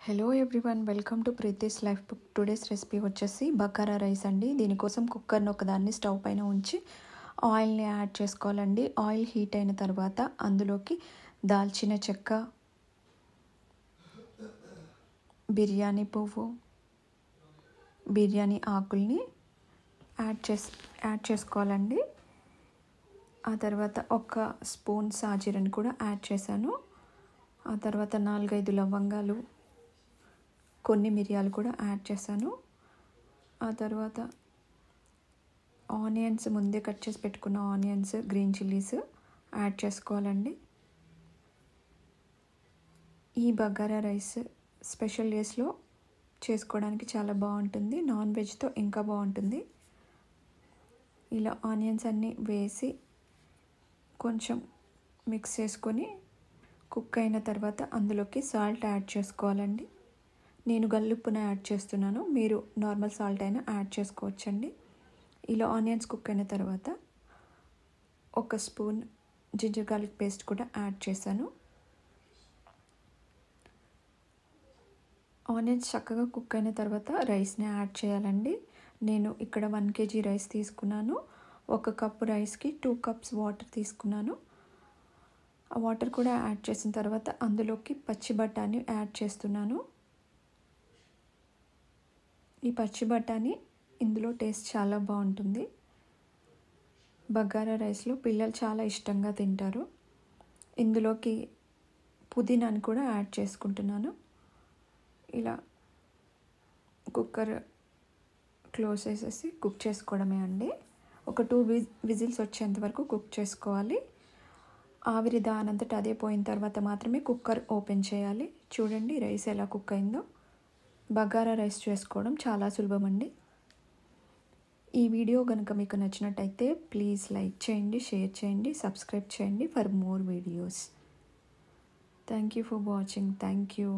Hello everyone welcome to Preethi's life book today's recipe వచ్చేసి bagara rice అండి. దీనికోసం కుక్కర్ని ఒకదాన్ని స్టవ్ పైన ఉంచి ఆయిల్ని యాడ్ చేసుకోవాలండి. ఆయిల్ హీట్ అయిన తర్వాత అందులోకి దాల్చిన చెక్క బిర్యానీ పువ్వు బిర్యానీ ఆకుల్ని యాడ్ చేసి యాడ్ చేసుకోవాలండి. ఆ తర్వాత ఒక స్పూన్ సాజీరని కూడా యాడ్ చేశాను. ఆ తర్వాత నాలుగైదు లవంగాలు కొన్ని మిరియాలు కూడా యాడ్ చేశాను. ఆ తర్వాత ఆనియన్స్ ముందే కట్ చేసి పెట్టుకున్న ఆనియన్స్ గ్రీన్ చిల్లీస్ యాడ్ చేసుకోవాలండి. ఈ బగారా రైస్ స్పెషల్ డేస్లో చేసుకోవడానికి చాలా బాగుంటుంది. నాన్ వెజ్తో ఇంకా బాగుంటుంది. ఇలా ఆనియన్స్ అన్నీ వేసి కొంచెం మిక్స్ చేసుకొని కుక్ అయిన తర్వాత అందులోకి సాల్ట్ యాడ్ చేసుకోవాలండి. నేను గల్లుప్పున యాడ్ చేస్తున్నాను. మీరు నార్మల్ సాల్ట్ అయినా యాడ్ చేసుకోవచ్చండి. ఇలా ఆనియన్స్ కుక్ అయిన తర్వాత ఒక స్పూన్ జింజర్ గార్లిక్ పేస్ట్ కూడా యాడ్ చేశాను. ఆనియన్స్ చక్కగా కుక్ అయిన తర్వాత రైస్ని యాడ్ చేయాలండి. నేను ఇక్కడ వన్ కేజీ రైస్ తీసుకున్నాను. ఒక కప్ రైస్కి టూ కప్స్ వాటర్ తీసుకున్నాను. ఆ వాటర్ కూడా యాడ్ చేసిన తర్వాత అందులోకి పచ్చి బఠానీ యాడ్ చేస్తున్నాను. ఈ పచ్చి బఠానీ ఇందులో టేస్ట్ చాలా బాగుంటుంది. బగారా రైస్లో పిల్లలు చాలా ఇష్టంగా తింటారు. ఇందులోకి పుదీనాని కూడా యాడ్ చేసుకుంటున్నాను. ఇలా కుక్కర్ క్లోజ్ చేసేసి కుక్ చేసుకోవడమే అండి. ఒక టూ విజిల్స్ వచ్చేంత వరకు కుక్ చేసుకోవాలి. ఆవిరి దానంతట అదే పోయిన తర్వాత మాత్రమే కుక్కర్ ఓపెన్ చేయాలి. చూడండి రైస్ ఎలా కుక్ అయిందో. బగారా రైస్ చేసుకోవడం చాలా సులభం అండి ఈ వీడియో కనుక మీకు నచ్చినట్టయితే ప్లీజ్ లైక్ చేయండి షేర్ చేయండి సబ్స్క్రైబ్ చేయండి for more videos. Thank you for watching. Thank you.